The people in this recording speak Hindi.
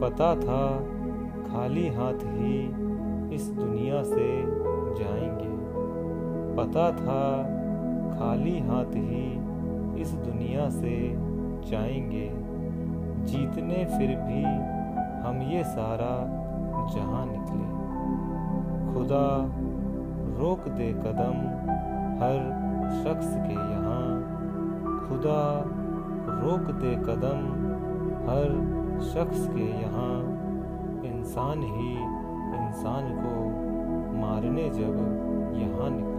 पता था खाली हाथ ही इस दुनिया से जाएँगे। पता था खाली हाथ ही इस दुनिया से जाएँगे। जीतने फिर भी हम ये सारा जहाँ निकले। खुदा रोक दे कदम हर शख्स के यहाँ। खुदा रोक दे कदम हर शख्स के यहाँ इंसान ही इंसान को मारने जब यहाँ निकले